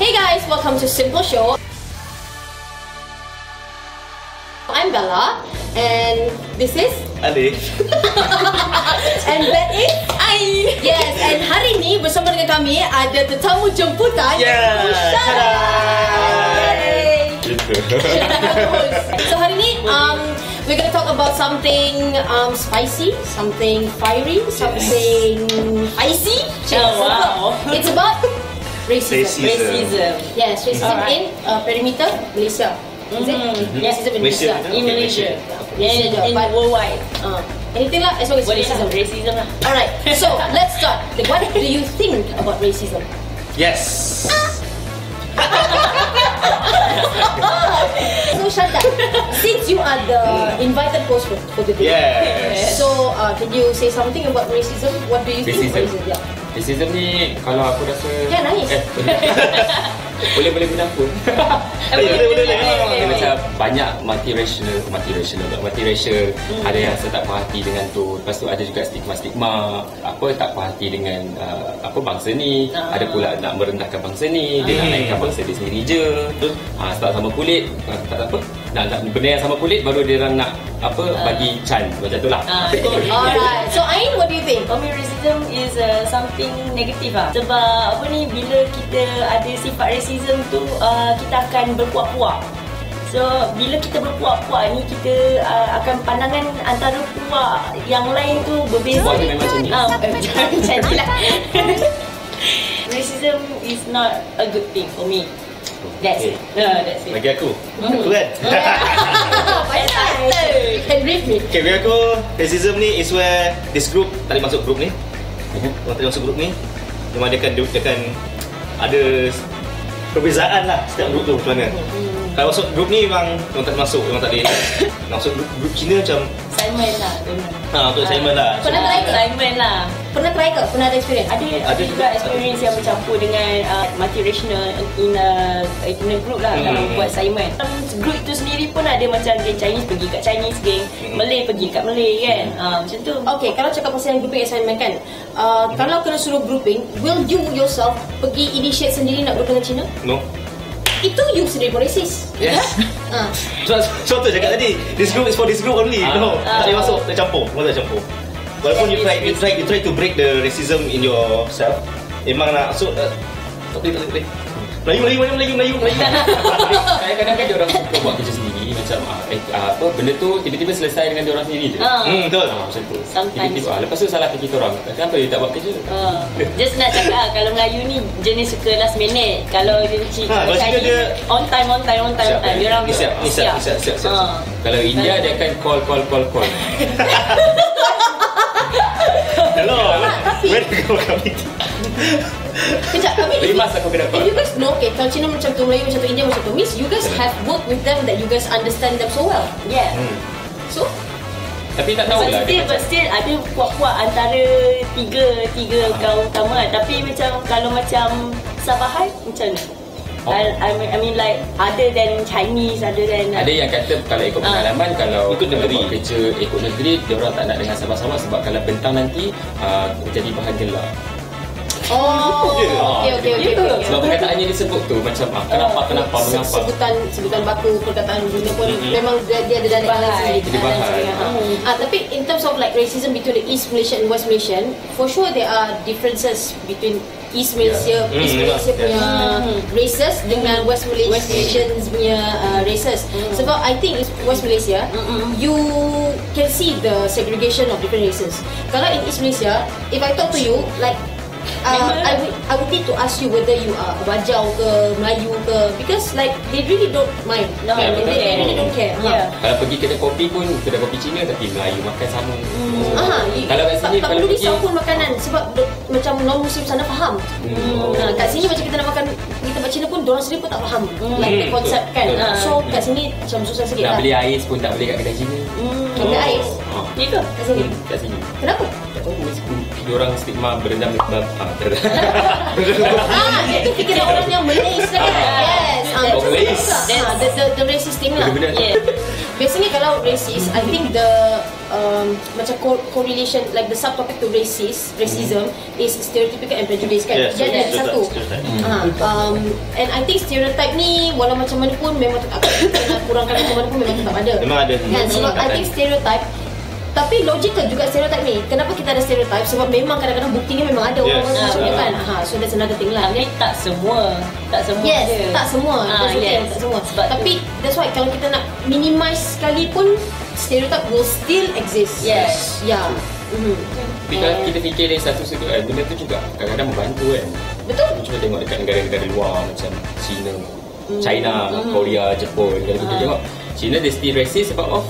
Hey guys, welcome to Simple Show. I'm Bella, and this is, Ali. and that is Ai. Yes, and hari ni bersama dengan kami ada tetamu jemputan Yeah. Syara. Yay. Gitu. so hari ni um, we're gonna talk about something um, spicy, something fiery, something icy. Oh, wow. It's about racism. Racism. Racism. Yes, racism Alright. in uh, perimeter Malaysia. Is it? Mhm. Yes, racism in Malaysia. Malaysia. In Okay, Malaysia. Yeah, in, Malaysia, in but- worldwide. Uh, anything lah as long as Boleh racism. lah, racism lah. Alright, so let's start. What do you think about racism? Yes. So Shanda, since you are the invited host for, for the day, Yes. so uh, can you say something about racism? What do you think Racism. racism? Yeah. Racism ni kalau aku rasa Jangan nangis. eh, boleh boleh boleh pun. Eh, Boleh, boleh, boleh. Dia macam banyak multiracial, multiracial pula. Multiracial ada yang rasa tak puas hati dengan tu. Lepas tu ada juga stigma-stigma apa tak puas hati dengan uh, apa bangsa ni. Ah. Ada pula nak merendahkan bangsa ni, dia nak Hmm. naikkan bangsa dia sendiri je. Ha, start sama kulit, ha, tak apa. Nak, nak benda yang sama kulit baru dia orang nak apa bagi can macam tu lah. Ah, betul. Alright. So Ain, what do you think? Me, racism is uh, something negative lah. Sebab apa ni, bila kita ada sifat racism tu, uh, kita akan berpuak-puak. So, bila kita berpuak-puak ni, kita uh, akan pandangan antara puak yang lain tu berbeza. Puak memang macam ni. Ah, macam ni lah. racism is not a good thing for me. That's it. Uh, that's it. Bagi aku. Aku kan. Pandai. Can brief me. Okay, bagi aku racism ni is where this group tak boleh masuk group ni. Orang tak boleh masuk group ni. Memang dia akan dia akan ada perbezaan lah setiap group tu macam mana. Kalau masuk group ni memang memang tak masuk, memang tak boleh. Nak masuk group, group Cina macam Simon lah. Simon. ha untuk assignment lah. Pernah try ke? Simon lah. Pernah try ke? Pernah ada experience? Ada ada juga experience yang bercampur dengan uh, multiracial in a in a group lah Hmm. kalau buat assignment. Dalam Group itu sendiri pun ada macam geng Chinese pergi kat Chinese, geng Hmm. Malay pergi kat Malay kan. Ah macam tu. Okay, kalau cakap pasal grouping assignment kan uh, Kalau kena suruh grouping Will you yourself pergi initiate sendiri nak group dengan Cina? No. Itu you sendiri pun racist Yes. uh. So, tu cakap tadi, this group is for this group only. Ah. No, tak boleh masuk, tak campur, tak campur. Walaupun you try, you try, you try to break the racism in yourself, memang nak masuk, uh, tak boleh, tak boleh. Melayu, Melayu, Melayu, Melayu, Melayu, Melayu. Kadang-kadang kan dia orang suka buat kerja sendiri macam ah, eh, ah, apa benda tu tiba-tiba selesai dengan dia orang sendiri je. Ah. Hmm, betul. Ah, macam tu. Sometimes. Tiba-tiba ah, lepas tu salah kita orang. Kenapa dia tak buat kerja? Ah, just nak cakap kalau Melayu ni jenis suka last minute. Kalau dia cik Ha, kalau dia- on time on time on time on time. Dia orang Ni siap, siap, siap, siap, siap. Kalau India dia akan call call call call. Hello. tapi- Where do you go kami? Kejap, I mean Rimas aku kena if you guys know, okay, kalau Cina macam tu, Melayu macam tu, India macam tu Means you guys have worked with them that you guys understand them so well Yeah. Hmm. So, Tapi tak tahu But lah. still, but still ada puak-puak antara tiga tiga kaum utama lah. Tapi macam kalau macam Sabahan macam mana? Oh. I, I, mean, I mean like other than Chinese, other than ada yang kata kalau ikut Ah. pengalaman kalau Ikut kalau negeri. buat kerja ikut negeri dia orang tak nak dengan sama-sama sebab kalau bentang nanti uh, jadi bahan gelak. oh, Ya. okay, okay, okay, okay. Sebab perkataannya disebut tu macam ah, kenapa Oh, kenapa Se- mengapa. sebutan sebutan baku perkataan dunia pun Mm-mm. memang dia, dia ada lain sendiri. Jadi Ah, sebagainya. Ah. Ah, tapi in terms of like racism between the East Malaysia and West Malaysia, for sure there are differences between East Malaysia, Yeah. East Mm, Malaysia yeah. punya Mm. races dengan West Malaysia West Malaysians punya uh, races. Sebab I think West Malaysia, Mm-mm. you can see the segregation of different races. Kalau in East Malaysia, if I talk to you like Uh, I would I would need to ask you whether you are Bajau ke Melayu ke because like they really don't mind. No, betul. they, they really don't care. Yeah. Kalau pergi kedai kopi pun kedai kopi Cina tapi Melayu makan sama. Ha. Ah, you- Kalau kat sini tak kalau pergi risau pun makanan sebab do, macam non muslim sana faham. Hmm. Ha, kat sini macam kita nak makan di tempat Cina pun orang sendiri pun tak faham. Like the Hmm, concept betul, kan. Ha, so kat sini macam susah sikit nak lah. beli ais pun tak boleh kat kedai Cina. Hmm. Oh. ais. Ah. Ya ke? Kat sini. Hmm, kat sini. Kenapa? Tak dia orang stigma berendam ah, berendam. ah, itu fikiran orang yang Malaysia kan. Yes. Ah, Oh, betul. Race. Ah, the, the, the racist thing lah. Benar-benar. Yeah. Biasanya kalau racist, I think the um, macam co- correlation like the subtopic to racist, racism is stereotypical and prejudice kan. Dia ada stereotype, satu. Ah, um, and I think stereotype ni walau macam mana pun memang tetap kena kurangkan macam mana pun memang tetap ada. Memang ada. Kan? Sebab I think stereotype tapi logical juga stereotype ni. Kenapa kita ada stereotype? Sebab memang kadang-kadang buktinya memang ada Yes. orang-orang Ah, macam ni betul. kan. Ha, so that's another thing lah. Tapi tak semua Tak semua Yes, ada tak semua. ah, That's thing, yes. tak semua. Sebab Tapi that's why kalau kita nak minimize sekalipun stereotype will still exist. Yes. Yeah. Mhm. Tapi kalau kita fikir dari satu sudut kan, benda tu juga kadang-kadang membantu kan. Betul? Cuba tengok dekat negara-negara luar macam China, China, Korea, Jepun. Kalau kita tengok, China dia still racist sebab of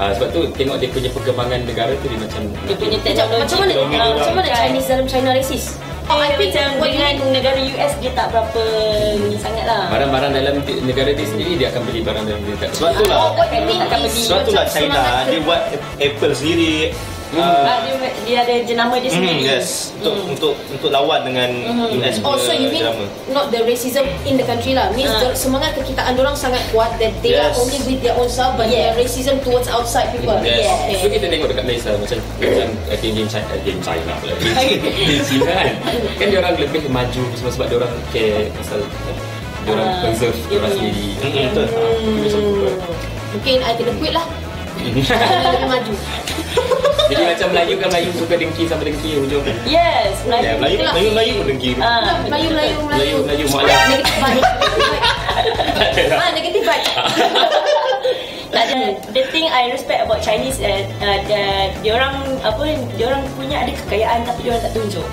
Uh, sebab tu tengok dia punya perkembangan negara tu dia macam Dia punya Macam, teknologi macam mana? Uh, macam mana kan. Chinese dalam China racist? Oh, I think macam dengan negara US dia tak berapa ni sangat lah barang-barang dalam negara dia sendiri dia akan beli barang dalam dia tak Sebab tu lah. Oh. Sebab tu lah China dia buat Apple sendiri. Hmm. Uh, dia, dia ada jenama dia Hmm, sendiri yes. Untuk untuk untuk lawan dengan US Oh, so you mean drama. not the racism in the country lah? Means Ah. the, semangat kekitaan orang sangat kuat that they are Yes. only with their own self but Yes. their racism towards outside people. Yes. Okay. So kita tengok dekat Malaysia macam macam uh, game game China, uh, game China pula. Game China kan. Kan dia orang lebih maju sebab sebab dia orang care pasal dia orang Ah, conserve dia orang sendiri. Hmm, betul. Tu kan. Mungkin I kena quit lah. Lebih maju. Jadi macam Melayu kan Melayu suka dengki sama dengki hujung. Yes Melayu Ya, Melayu. Melayu Melayu pun dengki. Ah, Melayu, Melayu, Melayu. Melayu, Melayu, malah. Negative vibe. Ah, negative vibe. Tak ada. The thing I respect about Chinese uh, uh, dia dia orang apa dia orang punya ada kekayaan tapi dia orang tak tunjuk.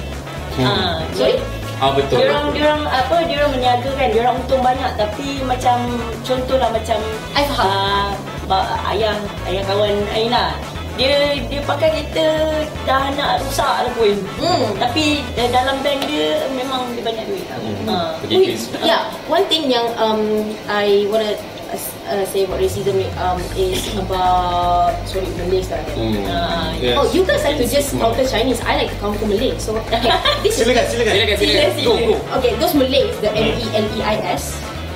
Ah, Sorry? Ah betul. Dia orang dia orang apa dia orang meniaga kan dia orang untung banyak tapi macam contohlah macam I faham. ah, ba- ayah ayah kawan Aina dia dia pakai kereta dah nak rosak lah pun. Hmm. Tapi uh, dalam bank dia memang dia banyak duit. Hmm. Wait, quiz. yeah, one thing yang um I wanna uh, uh, say about racism um is about sorry Malay lah. Hmm. Ah, Yes. Oh, you guys like to just counter Chinese. I like to counter Malay. So okay, this is Silakan, silakan. Silakan silakan. Go go. okay. Those Malays, the M E L E I S.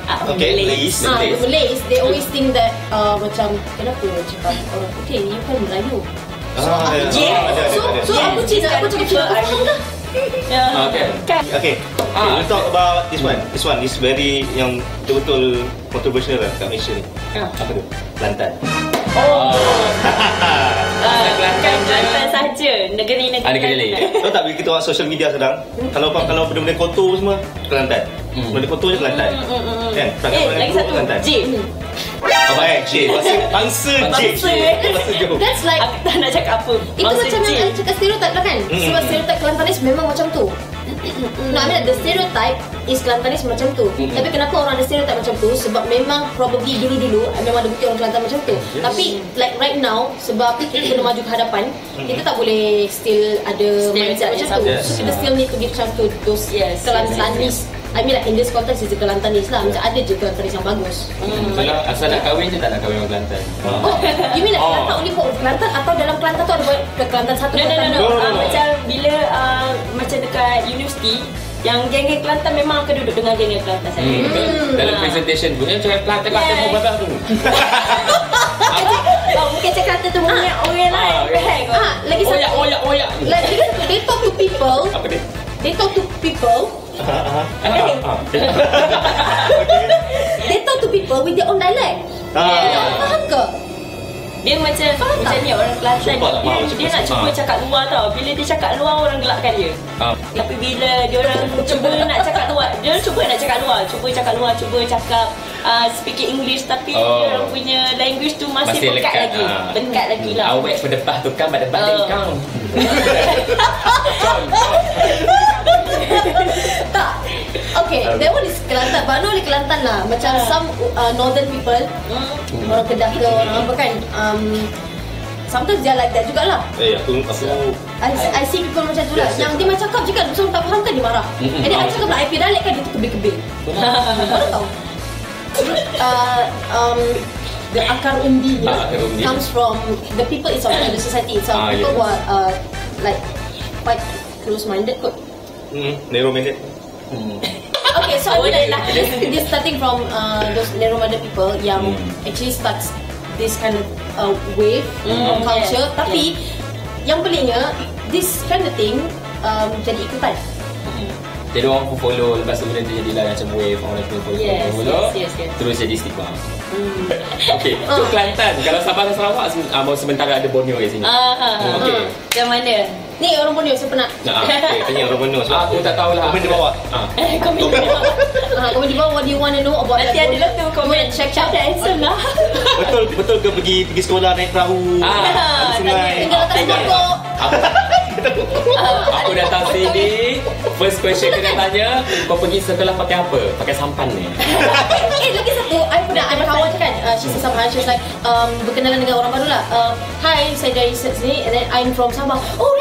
ah, Okay, Malay. Malays. Ah, the Malays. They always think that uh, macam kenapa cakap orang okay, you kan Melayu. So, Ah, ya. Yeah. Ada, ada, so, ada. so Yeah. aku Cina, aku cakap Cina, aku faham dah. Ya. Ah, okay. Kan? Okay. Ah. we talk about this one. This one is very yang betul-betul controversial lah kat Malaysia ni. Ah. Apa tu? Kelantan. Oh. Kelantan je. Kelantan saja negeri-negeri. Ah, negeri lain. Tahu tak bila kita tengok social media sekarang, kalau kalau benda-benda kotor semua Kelantan. Hmm. Benda kotor je Kelantan. Hmm, hmm, hmm. Kan? Tak Eh, ada lagi satu. Kelantan. J. Oh, baik. J. Bangsa bangsa J. Bangsa, eh. Bangsa Johor. That's like Aku tak nak cakap apa. Itu Bangsa macam J. yang I cakap stereotype lah kan Mm. Sebab stereotype Kelantanis memang macam tu No, I mean the stereotype is Kelantanis macam tu Mm-mm. Tapi kenapa orang ada stereotype macam tu Sebab memang probably dulu-dulu Memang ada bukti orang Kelantan macam tu Yes. Tapi like right now Sebab kita kena maju ke hadapan Kita tak boleh still ada mindset macam tu Yes. So kita still need to give chance to those Yes, Kelantanis I mean like in this context is the Kelantanis lah Macam ada je Kelantanis yang bagus Hmm. Kalau asal nak kahwin je tak nak kahwin orang Kelantan. Oh, you mean like Oh. Kelantan only for Kelantan Atau dalam Kelantan tu ada buat ke Kelantan satu No, no, no, Kelantan no. No, no, Ah, no. macam bila uh, macam dekat universiti, yang geng-geng Kelantan memang akan duduk dengan geng-geng Kelantan saja. Hmm, betul. Dalam Ah. presentation pun macam Kelantan Kelantan mau babak tu. Oh, mungkin cakap Kelantan tu orang orang lain. Ah, kau? Ah, lagi satu Oyak oyak oyak. Like they, they talk to people Apa dia? They talk to people. Ah, ah. They talk to people with their own dialect Ah. Faham ke? Dia macam Faham macam tak? ni orang Kelantan dia, dia, cakap nak cuba cakap luar tau. Bila dia cakap luar orang gelakkan dia. Ah. Tapi bila dia orang cuba nak cakap luar, dia orang cuba nak cakap luar, cuba cakap luar, cuba cakap uh, speaking English tapi Oh. dia orang punya language tu masih, Masih pekat lekat, lagi. ah. Pekat lagi lah. Awet berdepah tu kan pada balik Oh. kau. Tak Okay, that one is Kelantan But not only Kelantan lah Macam Ah. some uh, northern people Hmm. Orang Kedah ke orang apa kan um, Sometimes dia like that jugalah Eh, aku aku I, I see people macam tu lah Yes, yes. Yang dia macam cakap je kan So tak faham kan dia marah Mm-mm. And then I cakap lah I punya dialect kan Dia tu kebir-kebir Baru tahu uh, um, The akar umbi Ah, akar umbi. Comes from The people itself The society itself Ah, People yes. who are uh, Like Quite close-minded kot hmm, narrow minded. Hmm. Okay, so I Boleh mean lah. like this, this starting from uh, those narrow-minded people yang Hmm. actually starts this kind of uh, wave of Mm, culture. yes, Tapi yang peliknya this kind of thing um, jadi ikutan. Jadi orang pun follow Lepas tu benda tu jadilah macam wave Orang pun follow Yes, follow, yes, yes, yes. Terus jadi stigma Hmm. Okay Tu Kelantan Kalau Sabah dan Sarawak ah, Sementara ada Borneo kat sini Ah, ah, ah. Okey. Macam mana? Ni orang Borneo saya pernah. Nah, ah. Okay, tanya orang Borneo sebab Aku tak tahulah Komen di bawah. ah. Eh, komen di bawah. Uh, komen di bawah what do you want to know about Nanti that ada lah tu komen. Check Check out. out handsome lah. Betul betul ke pergi pergi sekolah naik perahu Ah, di sungai. Tinggal atas pokok. Aku, aku datang sini First question kena tanya Kau pergi sekolah pakai apa? Pakai sampan ni eh lagi satu I pernah ada kawan kan uh, She's a Sabah She was like um, Berkenalan dengan orang baru lah uh, Hi saya dari sini And then I'm from Sabah Oh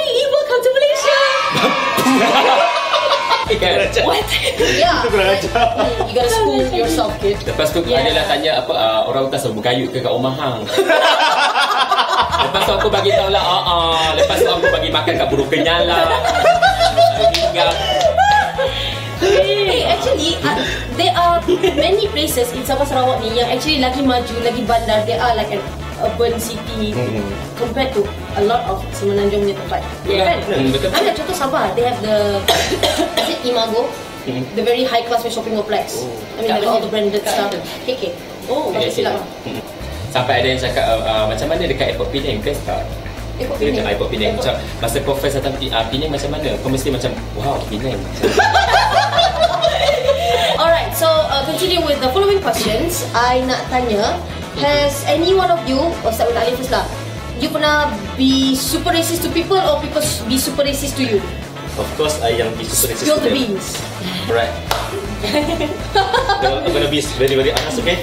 kan? What? Yeah Itu kurang like, ajar. You gotta school yourself kid Lepas tu Yeah. adalah tanya apa uh, orang hutan selalu berkayut ke kat rumah hang. Lepas tu aku bagi tahu lah, ah, ah. lepas tu aku bagi makan kat burung kenyal lah. Tinggal. Hey, actually, uh, there are many places in Sabah Sarawak ni yang actually lagi maju, lagi bandar. They are like an urban city Hmm. compared to a lot of Semenanjung punya tempat. Yeah. Kan? Hmm, betul. Ada contoh Sabah, they have the is it Imago, Hmm. the very high class shopping complex. I mean, like all the branded stuff. KK. Oh, Tak okay. silap. Sampai ada yang cakap uh, uh, macam mana dekat airport Penang ke tak? Airport Dia dekat Penang. airport Penang macam masa kau first datang Pi- uh, Penang macam mana? Kau mesti macam wow Penang. Alright, so uh, continue with the following questions. I nak tanya, has any one of you, or start with Alif first lah, you pernah be super racist to people or people be super racist to you? Of course, I yang be super racist. Spill to the them. beans. Right. I'm gonna be very very honest, okay?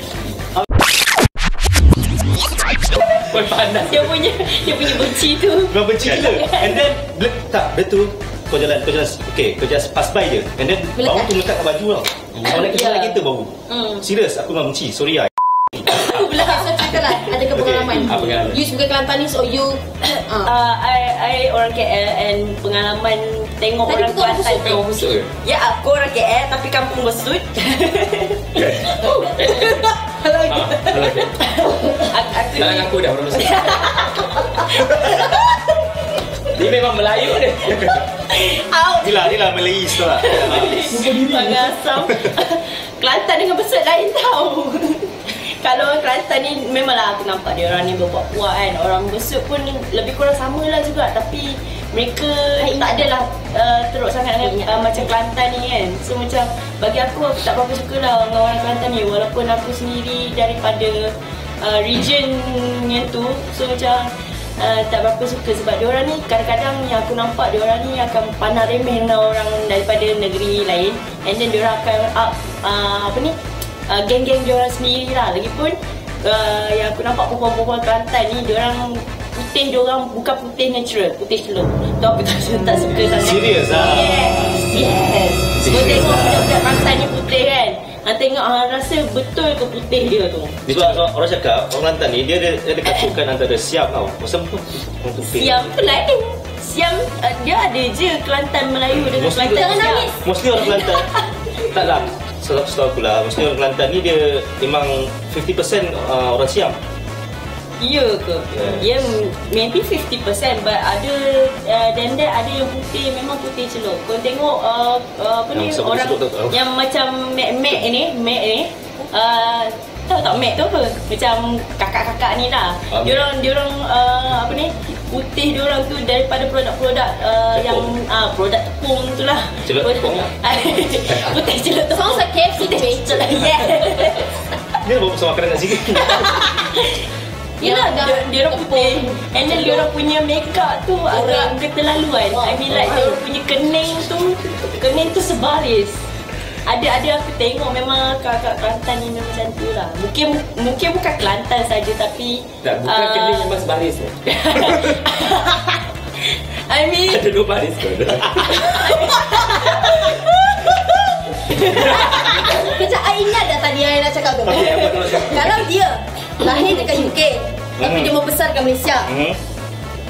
Kau panas. Dia punya dia punya benci tu. Kau benci gila. And then ble- tak betul. Kau jalan, kau jalan, okay, kau just pass by je. And then Melekat. bau tu melekat kat baju tau. Kau nak kita Yeah. lagi kita bau. Hmm. Serius, aku memang benci. Sorry ah. Ke Okay, pengalaman? apa pengalaman? You sebagai Kelantanis or you... uh, Uh, I, I orang KL and pengalaman tengok Tadi orang orang Kelantan besut tu. Kau busuk ke? Ya, aku orang KL tapi kampung besut. kalau Ah, okay. aku, aku Tak nak ni aku dah orang busuk. Dia memang Melayu dia. out Ni lah, ni lah Malayis tu lah. Sebagai asam Kelantan dengan besut lain tau Kalau orang Kelantan ni Memanglah aku nampak dia orang ni berbuat-buat kan. Orang besut pun lebih kurang sama lah juga. Tapi mereka tak adalah uh, teruk sangat dengan uh, macam Kelantan ni kan. So macam bagi aku aku tak berapa suka lah dengan orang Kelantan ni. Walaupun aku sendiri daripada uh, region yang tu. So macam uh, tak berapa suka sebab dia orang ni kadang-kadang yang aku nampak dia orang ni akan pandang remeh dengan orang daripada negeri lain. And then dia orang akan up uh, apa ni uh, geng-geng dia orang sendiri lah lagipun uh, yang aku nampak perempuan-perempuan Kelantan ni dia orang putih dia orang bukan putih natural putih celup. Tu aku tak, tak suka sangat. Serius ah? yes yes. Kau tengok budak-budak Kelantan ni putih kan? Ha, tengok ha, rasa betul ke putih dia tu? Sebab orang, orang cakap, orang Kelantan ni, dia ada, ada katukan antara siap tau. Orang tu fail. Siam tu lain. Siam uh, dia ada je Kelantan Melayu dengan Mesti Kelantan Jangan Siam. nangis. Mostly orang Kelantan. Tak lah Setahu setahu aku lah Mostly orang Kelantan ni dia Memang 50% uh, orang Siam Ya ke? Ya maybe 50% but ada uh, dan ada yang putih memang putih celup. Kau tengok uh, uh, apa ni Yang sebut- orang tu yang macam mek-mek ni, mek ni uh, tahu tak mek tu apa? Macam kakak-kakak ni lah. Ah, Dia orang dia orang uh, apa ni? Putih dia orang tu daripada produk-produk uh, yang uh, produk tepung tu lah. Celup tepung lah. putih celup tepung. Sounds like KFC to me. Yeah. Dia bawa makanan kat sini Yelah, dia, dia orang putih And then dia orang punya makeup tu agak keterlaluan I mean like dia orang punya kening tu Kening tu sebaris ada ada aku tengok memang kakak Kelantan ni memang macam tu lah Mungkin mungkin bukan Kelantan saja tapi Tak, bukan ah, kening memang sebaris tu. I mean Ada dua baris tu. Kejap, I ingat dah tadi yang I nak cakap tu. Tu? Kalau dia lahir dekat UK, tapi Hmm. dia membesar kat Malaysia. hmm.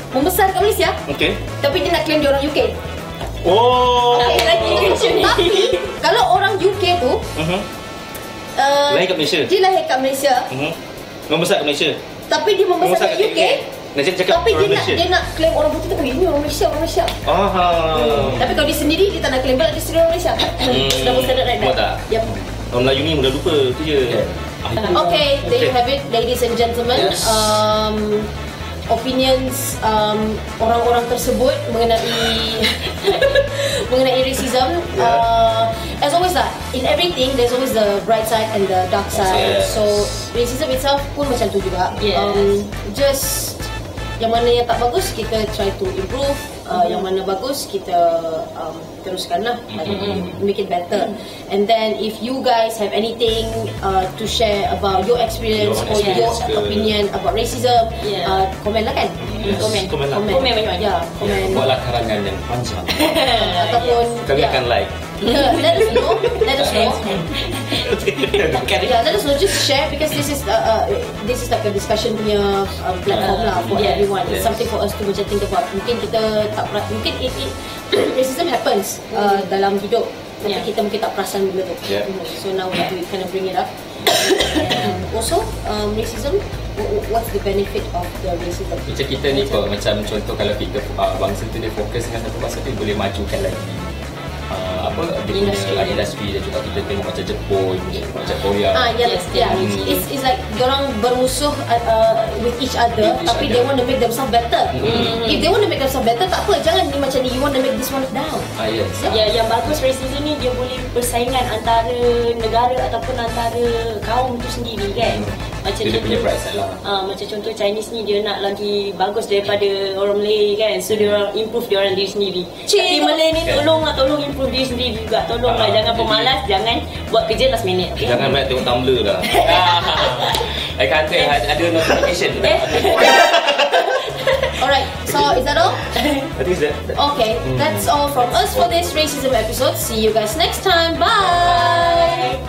Membesar kat Malaysia, Okay tapi dia nak claim dia orang UK. Oh. Lagi lucu ni. Tapi kalau orang UK tu Mhm. uh, Lahir kat Malaysia. Dia lahir kat Malaysia Mhm. Membesar kat Malaysia. Tapi dia membesar kat UK Nak cakap, cakap Tapi dia orang nak Malaysia. dia nak claim orang putih tu Oh ini orang Malaysia Orang Malaysia Aha. Tapi kalau dia sendiri Dia tak nak claim Sebab dia sendiri orang Malaysia Double standard like Betul that tak? Yep Orang Melayu ni mudah lupa tu je. Yeah. Okay, there you Okay. have it, ladies and gentlemen. Yes. Um, opinions um, orang-orang tersebut mengenai mengenai racism. Yeah. Uh, as always lah, in everything there's always the bright side and the dark side. Yes. So racism itself pun macam tu juga. Yes. Um, just yang mana yang tak bagus kita try to improve. Uh, yang mana bagus kita um, teruskan lah Mhm. make it better and then if you guys have anything uh, to share about your experience Your or your experience ke- opinion about racism Yeah. uh, komen lah kan Yes, komen komen lah. komen, Komen banyak-banyak. ya komen Buatlah karangan yang panjang. ataupun Kami ya. akan like. Yeah, let us know let us know yeah let us know just share because this is uh, uh, this is like a discussion punya uh, platform lah for Yes. everyone it's Yes. something for us to macam think about mungkin kita tak pera- mungkin it, it, racism happens uh, dalam hidup tapi Yeah. kita mungkin tak perasan benda tu Yeah. Mhm. so now we kind of bring it up and also um, racism wh- wh- what's the benefit of the racism Macam kita ni apa, macam contoh kalau kita uh, bangsa tu dia fokus dengan satu bahasa tu boleh majukan lagi uh, apa Industri punya dia. industri dan juga kita tengok macam Jepun, macam Korea. Ah, yeah, Yes, yeah. yeah. It's, it's like orang bermusuh uh, uh, with each other, With each tapi other. they want to make themselves better. Mm. If they want to make themselves better, tak apa. Jangan ni macam ni. You want to make this one down. Ah, yes. Ya, yang bagus racism ni dia boleh persaingan antara negara ataupun antara kaum tu sendiri kan. Macam Dia, dia punya contoh- side lah. Ah, macam contoh Chinese ni dia nak lagi bagus daripada orang Malay kan. So dia orang improve dia orang diri sendiri. Cik, Tapi Malay ni tolonglah tolong improve diri sendiri juga. Tolonglah Ah, jangan jadi- pemalas, jangan buat kerja last minute. Okay? Jangan banyak tengok Tumblr dah. I kata ada notification. Eh? Alright, so is that all? I think that. Okay, that's all from us for this racism episode. See you guys next time. Bye.